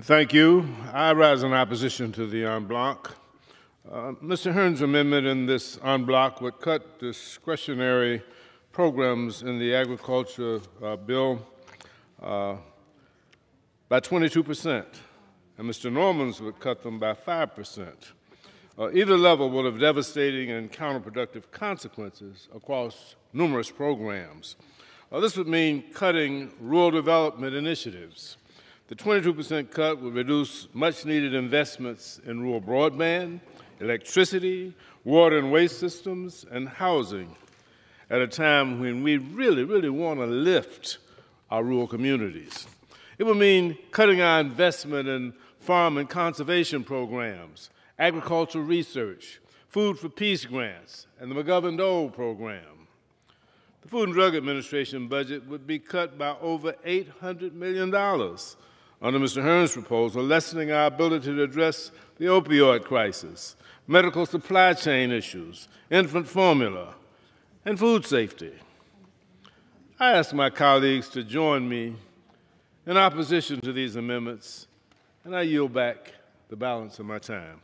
Thank you. I rise in opposition to the en bloc. Uh, Mr. Hern's amendment in this en bloc would cut discretionary programs in the agriculture uh, bill uh, by 22 percent, and Mr. Norman's would cut them by 5 percent. Uh, either level would have devastating and counterproductive consequences across numerous programs. Uh, this would mean cutting rural development initiatives. The 22% cut would reduce much needed investments in rural broadband, electricity, water and waste systems, and housing at a time when we really, really want to lift our rural communities. It would mean cutting our investment in farm and conservation programs, agricultural research, food for peace grants, and the McGovern Dole program. The Food and Drug Administration budget would be cut by over $800 million under Mr. Hern's proposal, lessening our ability to address the opioid crisis, medical supply chain issues, infant formula, and food safety. I ask my colleagues to join me in opposition to these amendments, and I yield back the balance of my time.